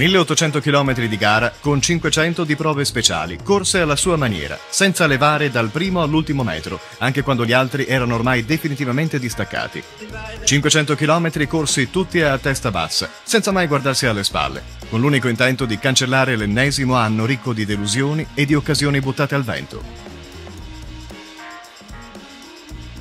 1800 km di gara con 500 di prove speciali, corse alla sua maniera, senza levare dal primo all'ultimo metro, anche quando gli altri erano ormai definitivamente distaccati. 500 km corsi tutti a testa bassa, senza mai guardarsi alle spalle, con l'unico intento di cancellare l'ennesimo anno ricco di delusioni e di occasioni buttate al vento.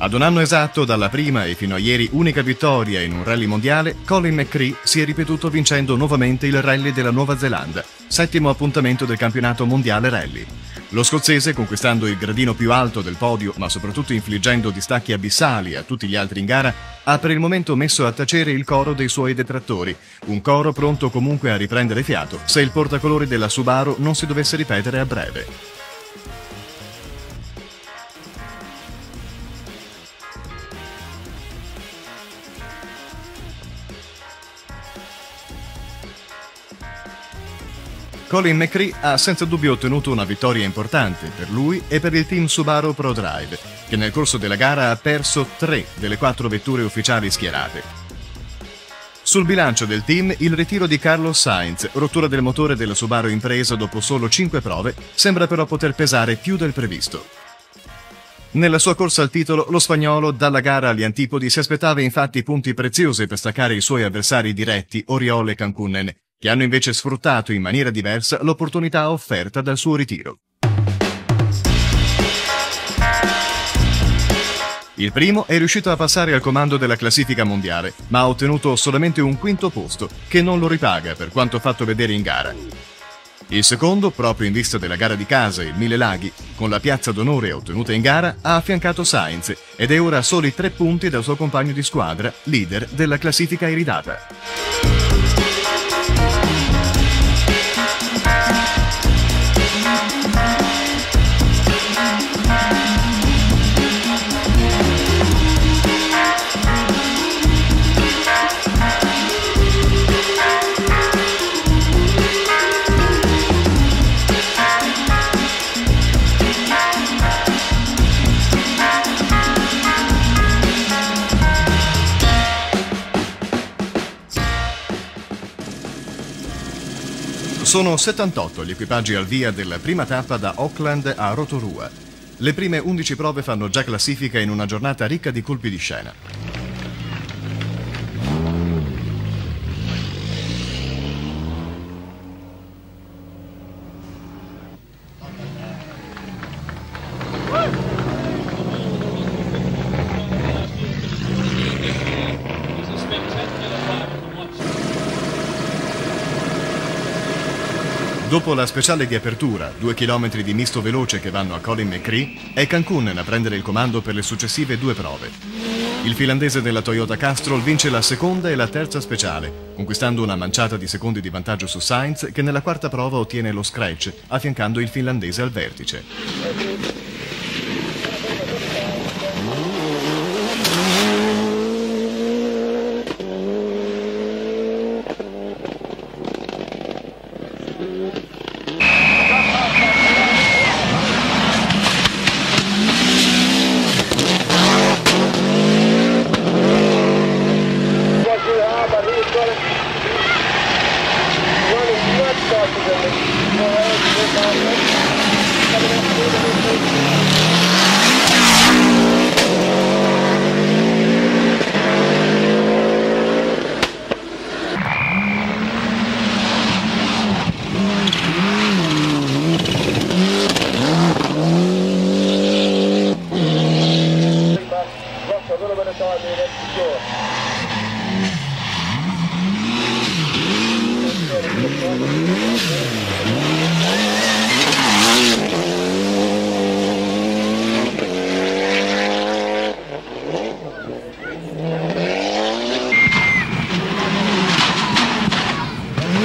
Ad un anno esatto dalla prima e fino a ieri unica vittoria in un rally mondiale, Colin McCree si è ripetuto vincendo nuovamente il rally della Nuova Zelanda, settimo appuntamento del campionato mondiale rally. Lo scozzese, conquistando il gradino più alto del podio, ma soprattutto infliggendo distacchi abissali a tutti gli altri in gara, ha per il momento messo a tacere il coro dei suoi detrattori, un coro pronto comunque a riprendere fiato se il portacolori della Subaru non si dovesse ripetere a breve. Colin McCree ha senza dubbio ottenuto una vittoria importante per lui e per il team Subaru Pro Drive, che nel corso della gara ha perso tre delle quattro vetture ufficiali schierate. Sul bilancio del team, il ritiro di Carlos Sainz, rottura del motore della Subaru impresa dopo solo cinque prove, sembra però poter pesare più del previsto. Nella sua corsa al titolo, lo spagnolo dalla gara agli antipodi si aspettava infatti punti preziosi per staccare i suoi avversari diretti Oriole e Cancunnen, che hanno invece sfruttato in maniera diversa l'opportunità offerta dal suo ritiro. Il primo è riuscito a passare al comando della classifica mondiale, ma ha ottenuto solamente un quinto posto, che non lo ripaga per quanto fatto vedere in gara. Il secondo, proprio in vista della gara di casa, il Mille Laghi, con la piazza d'onore ottenuta in gara, ha affiancato Sainz ed è ora a soli tre punti dal suo compagno di squadra, leader della classifica iridata. Sono 78 gli equipaggi al via della prima tappa da Auckland a Rotorua. Le prime 11 prove fanno già classifica in una giornata ricca di colpi di scena. Dopo la speciale di apertura, due chilometri di misto veloce che vanno a Colin McCree, è Cancun a prendere il comando per le successive due prove. Il finlandese della Toyota Castrol vince la seconda e la terza speciale, conquistando una manciata di secondi di vantaggio su Sainz che nella quarta prova ottiene lo scratch, affiancando il finlandese al vertice.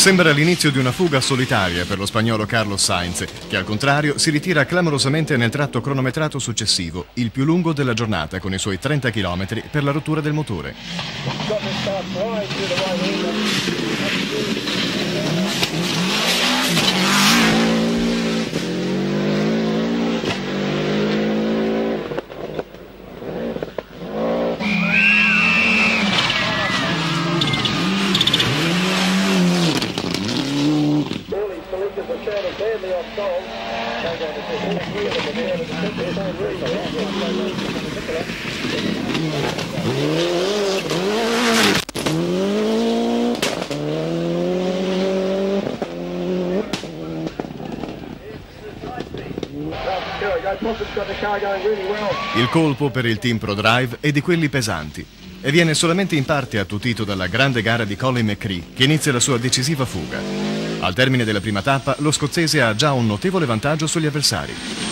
Sembra l'inizio di una fuga solitaria per lo spagnolo Carlos Sainz, che al contrario si ritira clamorosamente nel tratto cronometrato successivo, il più lungo della giornata con i suoi 30 km per la rottura del motore. Il colpo per il team ProDrive è di quelli pesanti e viene solamente in parte attutito dalla grande gara di Colin McCree che inizia la sua decisiva fuga. Al termine della prima tappa lo scozzese ha già un notevole vantaggio sugli avversari.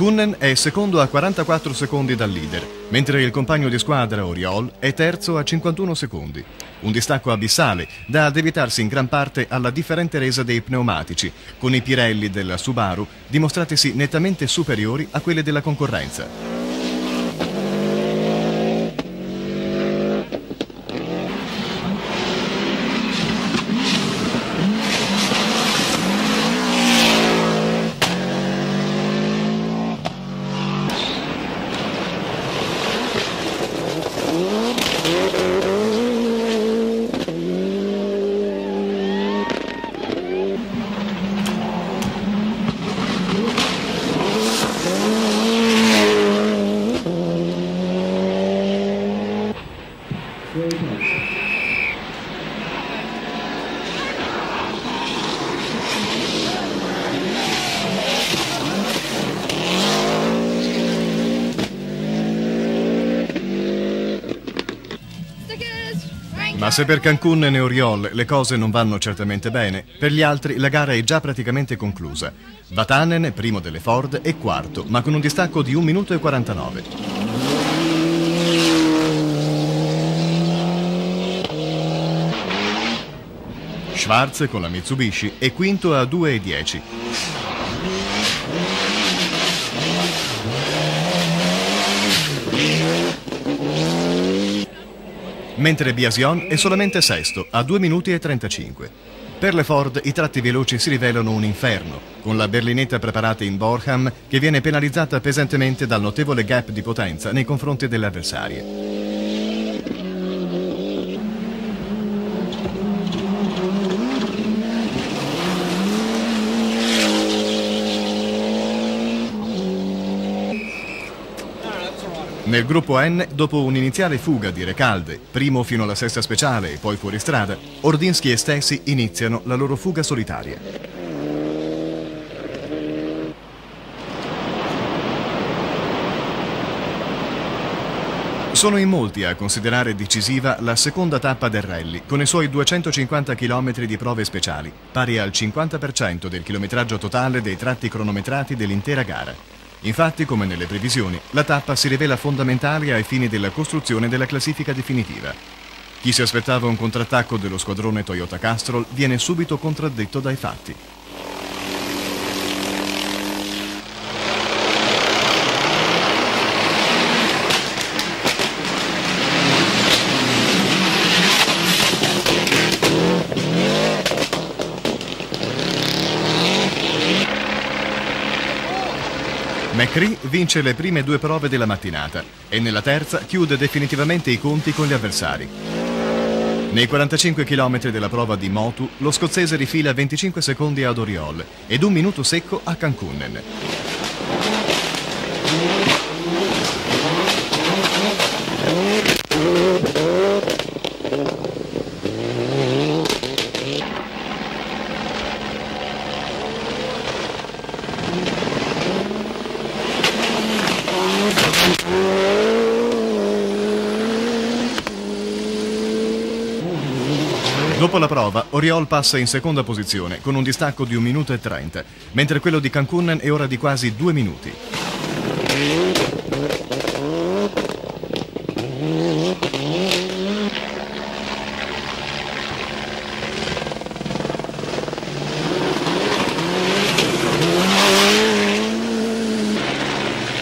Cancunnen è secondo a 44 secondi dal leader, mentre il compagno di squadra Oriol è terzo a 51 secondi. Un distacco abissale da addebitarsi in gran parte alla differente resa dei pneumatici, con i Pirelli della Subaru dimostratisi nettamente superiori a quelli della concorrenza. Ma se per Cancun e Oriol le cose non vanno certamente bene, per gli altri la gara è già praticamente conclusa. Vatanen, primo delle Ford, è quarto, ma con un distacco di 1 minuto e 49. Schwarz con la Mitsubishi è quinto a 2,10. Mentre Biasion è solamente sesto, a 2 minuti e 35. Per le Ford i tratti veloci si rivelano un inferno, con la berlinetta preparata in Borham che viene penalizzata pesantemente dal notevole gap di potenza nei confronti delle avversarie. Nel gruppo N, dopo un'iniziale fuga di Recalde, primo fino alla sesta speciale e poi fuori strada, Ordinsky e Stessi iniziano la loro fuga solitaria. Sono in molti a considerare decisiva la seconda tappa del rally, con i suoi 250 km di prove speciali, pari al 50% del chilometraggio totale dei tratti cronometrati dell'intera gara. Infatti, come nelle previsioni, la tappa si rivela fondamentale ai fini della costruzione della classifica definitiva. Chi si aspettava un contrattacco dello squadrone Toyota Castrol viene subito contraddetto dai fatti. McCree vince le prime due prove della mattinata e nella terza chiude definitivamente i conti con gli avversari. Nei 45 km della prova di Motu, lo scozzese rifila 25 secondi ad Oriol ed un minuto secco a Cancunnen. Dopo la prova, Oriol passa in seconda posizione con un distacco di 1 minuto e 30, mentre quello di Cancun è ora di quasi 2 minuti.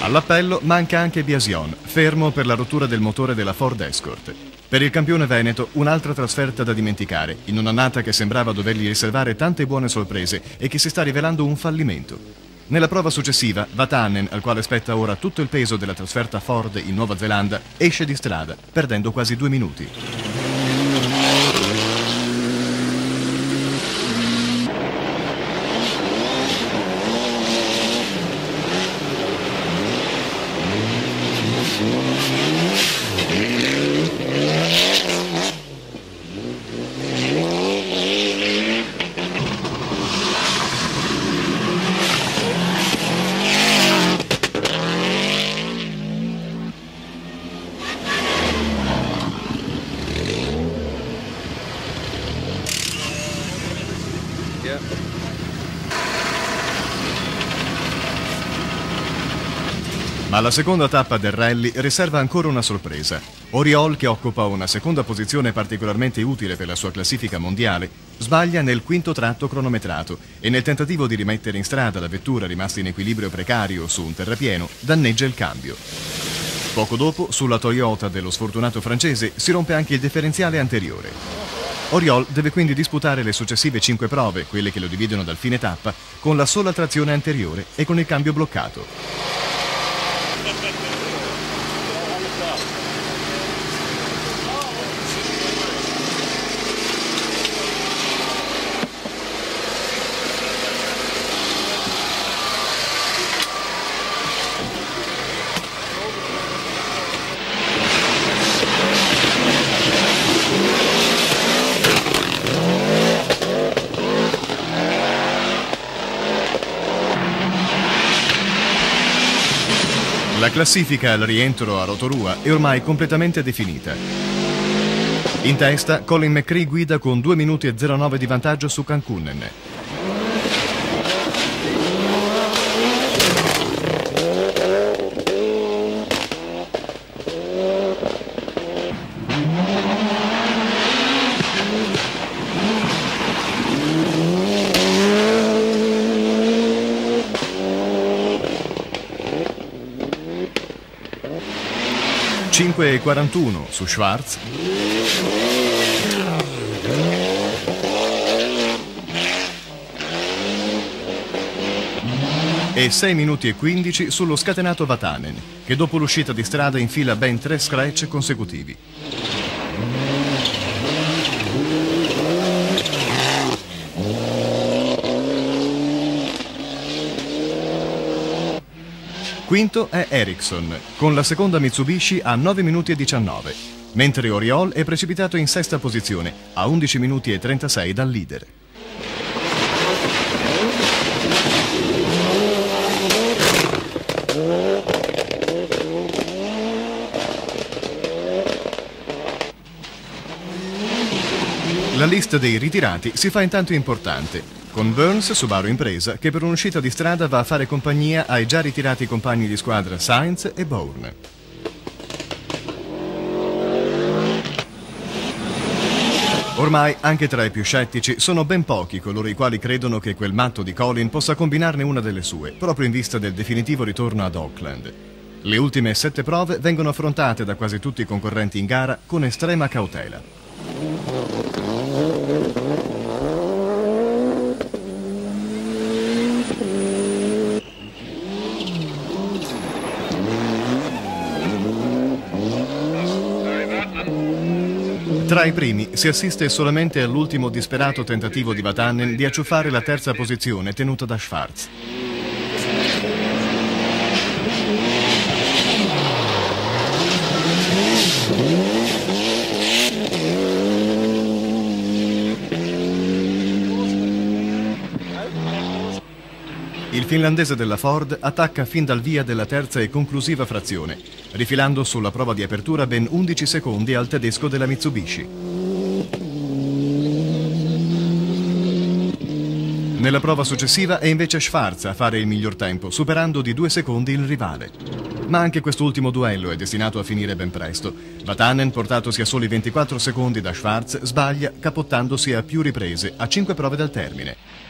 All'appello manca anche Biasion, fermo per la rottura del motore della Ford Escort. Per il campione veneto un'altra trasferta da dimenticare, in un'annata che sembrava dovergli riservare tante buone sorprese e che si sta rivelando un fallimento. Nella prova successiva, Vatanen, al quale spetta ora tutto il peso della trasferta Ford in Nuova Zelanda, esce di strada, perdendo quasi due minuti. Ma la seconda tappa del rally riserva ancora una sorpresa. Oriol, che occupa una seconda posizione particolarmente utile per la sua classifica mondiale, sbaglia nel quinto tratto cronometrato e nel tentativo di rimettere in strada la vettura rimasta in equilibrio precario su un terrapieno, danneggia il cambio. Poco dopo, sulla Toyota dello sfortunato francese, si rompe anche il differenziale anteriore. Oriol deve quindi disputare le successive cinque prove, quelle che lo dividono dal fine tappa, con la sola trazione anteriore e con il cambio bloccato. classifica al rientro a Rotorua è ormai completamente definita. In testa Colin McCree guida con 2 minuti e 09 di vantaggio su Cancunnen, 5.41 su Schwarz. e 6 minuti e 15 sullo scatenato Vatanen, che dopo l'uscita di strada infila ben tre scratch consecutivi. Quinto è Ericsson, con la seconda Mitsubishi a 9 minuti e 19, mentre Oriol è precipitato in sesta posizione, a 11 minuti e 36 dal leader. La lista dei ritirati si fa intanto importante con Burns, Subaru Impresa, che per un'uscita di strada va a fare compagnia ai già ritirati compagni di squadra Sainz e Bourne. Ormai, anche tra i più scettici, sono ben pochi coloro i quali credono che quel matto di Colin possa combinarne una delle sue, proprio in vista del definitivo ritorno ad Auckland. Le ultime sette prove vengono affrontate da quasi tutti i concorrenti in gara con estrema cautela. Tra i primi si assiste solamente all'ultimo disperato tentativo di Vatanen di acciuffare la terza posizione tenuta da Schwarz. Finlandese della Ford attacca fin dal via della terza e conclusiva frazione, rifilando sulla prova di apertura ben 11 secondi al tedesco della Mitsubishi. Nella prova successiva è invece Schwarz a fare il miglior tempo, superando di due secondi il rivale. Ma anche quest'ultimo duello è destinato a finire ben presto. Vatanen, portatosi a soli 24 secondi da Schwarz, sbaglia capottandosi a più riprese, a 5 prove dal termine.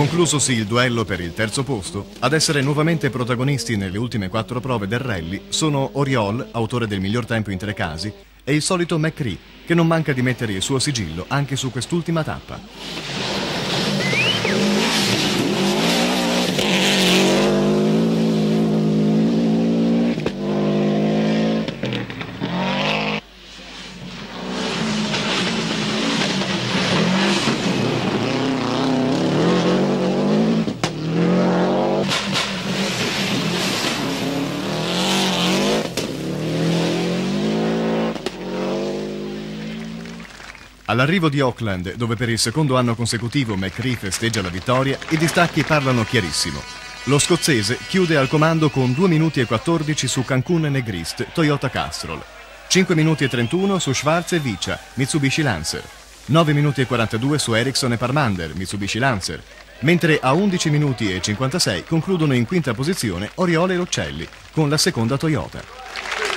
Conclusosi il duello per il terzo posto, ad essere nuovamente protagonisti nelle ultime quattro prove del rally sono Oriol, autore del miglior tempo in tre casi, e il solito McCree, che non manca di mettere il suo sigillo anche su quest'ultima tappa. All'arrivo di Auckland, dove per il secondo anno consecutivo McCree festeggia la vittoria, i distacchi parlano chiarissimo. Lo scozzese chiude al comando con 2 minuti e 14 su Cancun Negrist, Toyota Castrol, 5 minuti e 31 su Schwarz e Vicia, Mitsubishi Lancer, 9 minuti e 42 su Ericsson e Parmander, Mitsubishi Lancer, mentre a 11 minuti e 56 concludono in quinta posizione Oriole e Roccelli, con la seconda Toyota.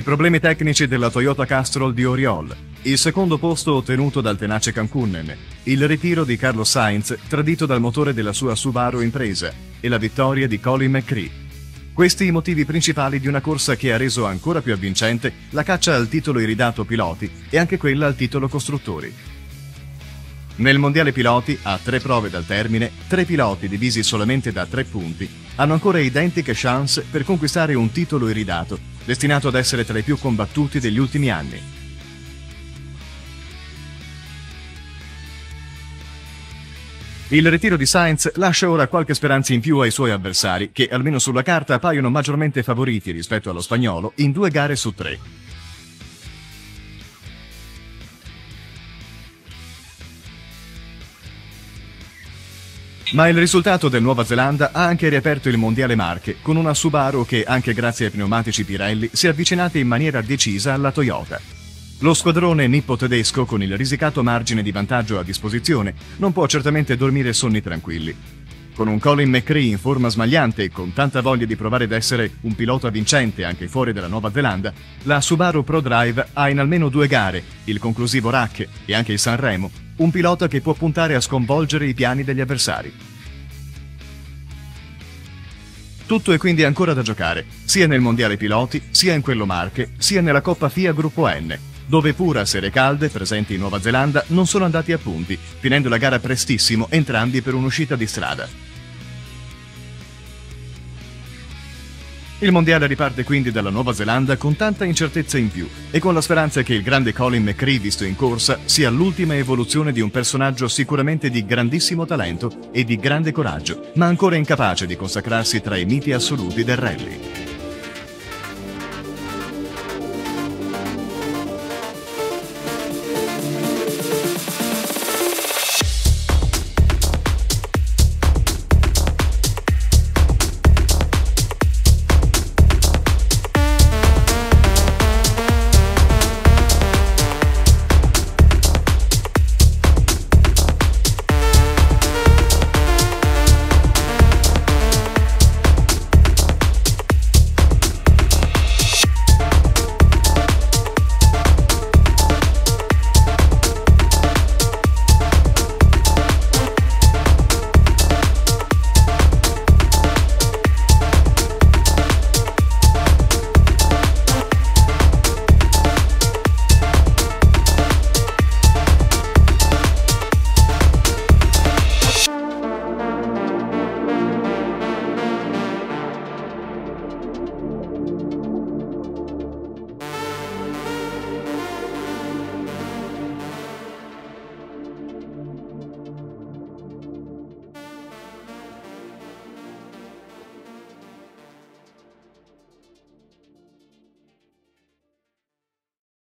I problemi tecnici della Toyota Castrol di Oriol, il secondo posto ottenuto dal tenace Cancunnen, il ritiro di Carlos Sainz tradito dal motore della sua Subaru impresa e la vittoria di Colin McCree. Questi i motivi principali di una corsa che ha reso ancora più avvincente la caccia al titolo iridato piloti e anche quella al titolo costruttori. Nel mondiale piloti, a tre prove dal termine, tre piloti divisi solamente da tre punti hanno ancora identiche chance per conquistare un titolo iridato destinato ad essere tra i più combattuti degli ultimi anni. Il ritiro di Sainz lascia ora qualche speranza in più ai suoi avversari, che almeno sulla carta appaiono maggiormente favoriti rispetto allo spagnolo in due gare su tre. Ma il risultato del Nuova Zelanda ha anche riaperto il mondiale Marche con una Subaru che, anche grazie ai pneumatici Pirelli, si è avvicinata in maniera decisa alla Toyota. Lo squadrone nippo-tedesco, con il risicato margine di vantaggio a disposizione, non può certamente dormire sonni tranquilli. Con un Colin McCree in forma smagliante e con tanta voglia di provare ad essere un pilota vincente anche fuori dalla Nuova Zelanda, la Subaru Pro Drive ha in almeno due gare, il conclusivo Rack e anche il Sanremo, un pilota che può puntare a sconvolgere i piani degli avversari. Tutto è quindi ancora da giocare, sia nel Mondiale Piloti, sia in quello Marche, sia nella Coppa FIA Gruppo N, dove pur a Sere Calde, presenti in Nuova Zelanda, non sono andati a punti, finendo la gara prestissimo entrambi per un'uscita di strada. Il mondiale riparte quindi dalla Nuova Zelanda con tanta incertezza in più e con la speranza che il grande Colin McCree visto in corsa sia l'ultima evoluzione di un personaggio sicuramente di grandissimo talento e di grande coraggio, ma ancora incapace di consacrarsi tra i miti assoluti del rally.